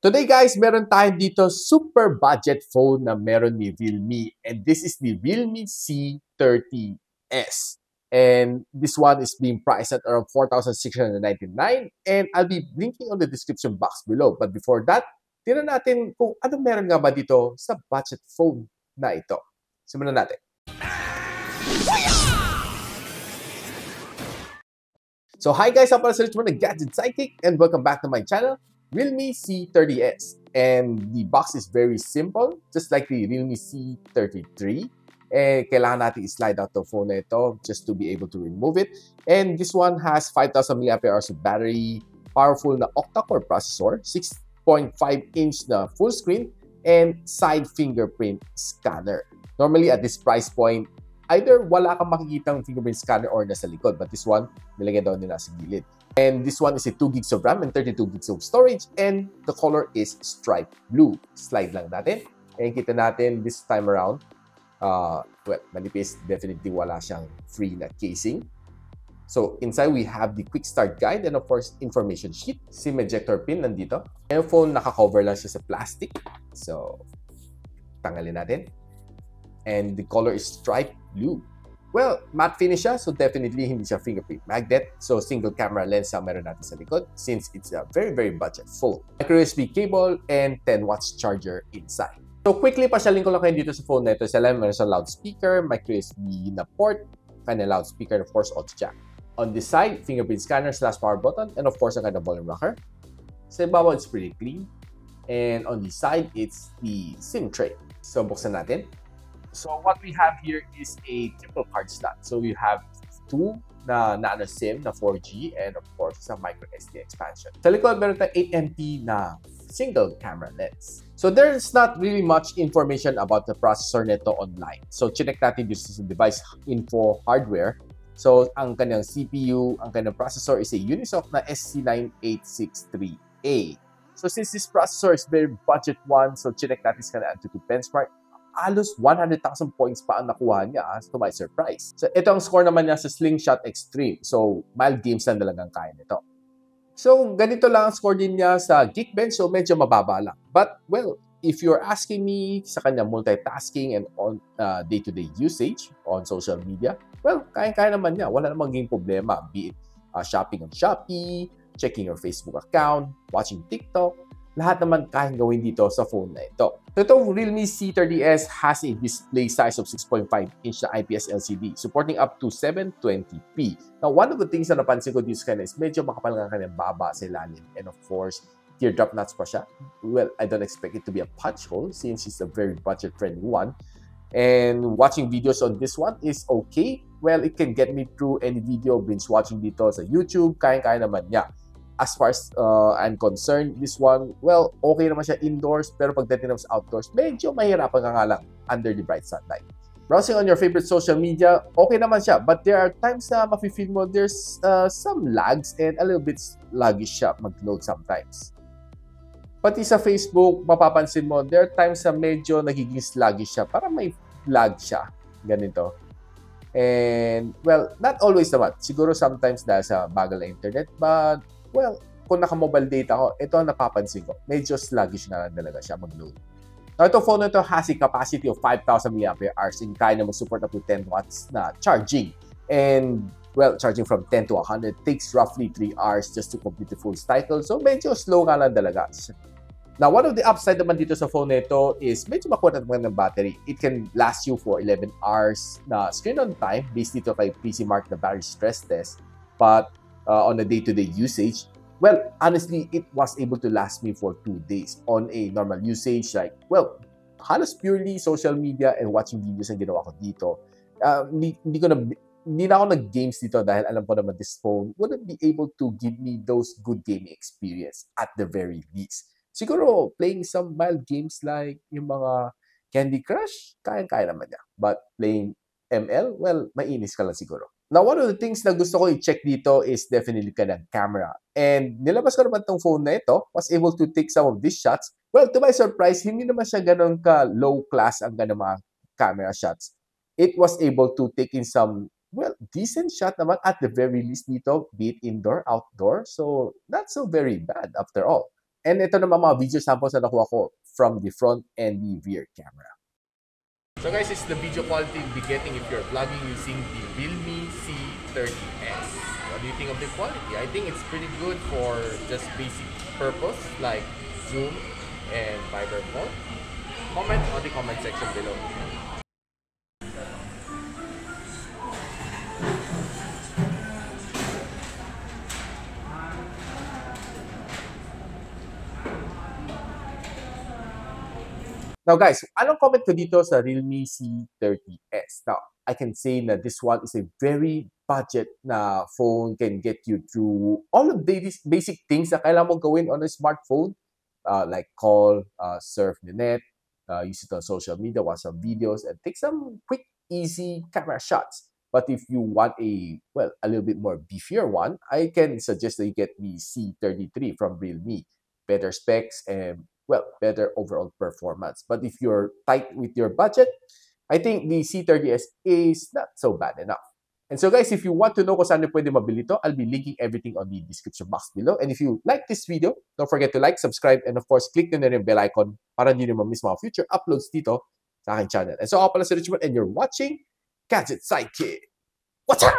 Today guys, meron tayo dito super budget phone na meron ni Realme and this is the Realme C30s. And this one is being priced at around 4,699 and I'll be linking on the description box below. But before that, tingnan natin kung ano meron nga ba dito sa budget phone na ito. Simulan natin. So hi guys, ako pala si Richmond, Gadget Sidekick and welcome back to my channel. Realme C30s. And the box is very simple, just like the Realme C33. Eh, kailangan natin i-slide out the phone na ito just to be able to remove it. And this one has 5,000 mAh of battery, powerful na octa-core processor, 6.5-inch na full screen, and side fingerprint scanner. Normally, at this price point, either wala kang makikitang fingerprint scanner or nasa likod. But this one, nilagay daw nila sa gilid. And this one is a 2 gigs of RAM and 32 gigs of storage. And the color is striped blue. Slide lang natin. And kita natin this time around, uh, well, manipis, definitely wala siyang free na casing. So, inside we have the quick start guide and of course, information sheet. SIM ejector pin nandito. Yung phone, naka-cover lang siya sa plastic. So, tanggalin natin. And the color is striped blue. Well, matte finish siya, so definitely hindi siya fingerprint magnet. So, single camera lens ang meron natin sa likod since it's a very, very budget phone. Micro USB cable and 10 watts charger inside. So, quickly pa siya ko lang kayo dito sa phone na ito. Sa lang, meron sa loudspeaker, micro USB na port, kanya loudspeaker, of course, auto jack. On this side, fingerprint scanner slash power button, and of course, ang kanya volume rocker. Sa ibabaw, it's pretty clean. And on the side, it's the SIM tray. So, buksan natin. So what we have here is a triple card slot. So we have two na nano SIM na 4G and of course sa micro SD expansion. Sa likod meron tayong 8MP na single camera lens. So there's not really much information about the processor nito online. So chinek natin sa device info hardware. So ang kanyang CPU, ang kanyang processor is a Unisoc na SC9863A. So since this processor is very budget one, so chinek natin sa kanyang Antutu benchmark, halos 100,000 points pa ang nakuha niya ah, to my surprise. So ito ang score naman niya sa Slingshot Extreme. So mild games lang talagang kaya nito. So ganito lang ang score din niya sa Geekbench. So medyo mababa lang. But well, if you're asking me sa kanya multitasking and on uh, day-to-day usage on social media, well, kaya-kaya naman niya. Wala namang game problema. Be it uh, shopping on Shopee, checking your Facebook account, watching TikTok, lahat naman kayang gawin dito sa phone na ito. Itong Realme C30s has a display size of 6.5-inch na IPS LCD, supporting up to 720p. Now, one of the things na napansin ko dito sa kanya is medyo makapal nga kanya baba sa ilalim. And of course, teardrop nuts pa siya. Well, I don't expect it to be a punch hole since it's a very budget-friendly one. And watching videos on this one is okay. Well, it can get me through any video binge watching dito sa YouTube. Kaya-kaya naman niya as far as uh, I'm concerned, this one, well, okay naman siya indoors, pero pagdating naman sa outdoors, medyo mahirapan ka nga lang under the bright sunlight. Browsing on your favorite social media, okay naman siya. But there are times na mafe-feel mo there's uh, some lags and a little bit sluggish siya mag-load sometimes. Pati sa Facebook, mapapansin mo, there are times na medyo nagiging sluggish siya. Para may lag siya. Ganito. And, well, not always naman. Siguro sometimes dahil sa bagal na internet. But, Well, kung naka-mobile data ko, ito ang napapansin ko. Medyo sluggish na lang talaga siya mag-load. Now, ito phone na ito has a capacity of 5,000 mAh and kaya na mag-support up to 10 watts na charging. And, well, charging from 10 to 100 takes roughly 3 hours just to complete the full cycle. So, medyo slow nga lang talaga. Now, one of the upside naman dito sa phone nito is medyo makuha naman ng battery. It can last you for 11 hours na screen on time based dito kay PC Mark na battery stress test. But uh, on a day-to-day usage, well, honestly, it was able to last me for two days on a normal usage. Like, well, halos purely social media and watching videos ang ginawa ko dito. Uh, hindi, hindi ko na hindi na ako nag-games dito dahil alam ko naman this phone wouldn't be able to give me those good gaming experience at the very least. Siguro, playing some mild games like yung mga Candy Crush, kaya-kaya naman niya. But playing ML, well, mainis ka lang siguro. Now, one of the things na gusto ko i-check dito is definitely ka ng camera. And nilabas ko naman tong phone na ito, was able to take some of these shots. Well, to my surprise, hindi naman siya ganun ka low class ang ganun mga camera shots. It was able to take in some, well, decent shot naman at the very least dito, be it indoor, outdoor. So, not so very bad after all. And ito naman mga video samples na nakuha ko from the front and the rear camera. So guys, this is the video quality you'll be getting if you're vlogging using the Realme C30s. What do you think of the quality? I think it's pretty good for just basic purpose like zoom and vibrant mode. Comment on the comment section below. Now guys, anong comment ko dito sa Realme C30s? Now, I can say that this one is a very budget na phone can get you through all of these basic things na kailangan mong gawin on a smartphone. Uh, like call, uh, surf the net, uh, use it on social media, watch some videos, and take some quick, easy camera shots. But if you want a, well, a little bit more beefier one, I can suggest that you get the C33 from Realme. Better specs and well, better overall performance. But if you're tight with your budget, I think the C30S is not so bad enough. And so guys, if you want to know kung saan pwede mabili to, I'll be linking everything on the description box below. And if you like this video, don't forget to like, subscribe, and of course, click na rin yung bell icon para hindi nyo ma-miss mga future uploads dito sa aking channel. And so ako pala si Richmond and you're watching Gadget Sidekick. What's up?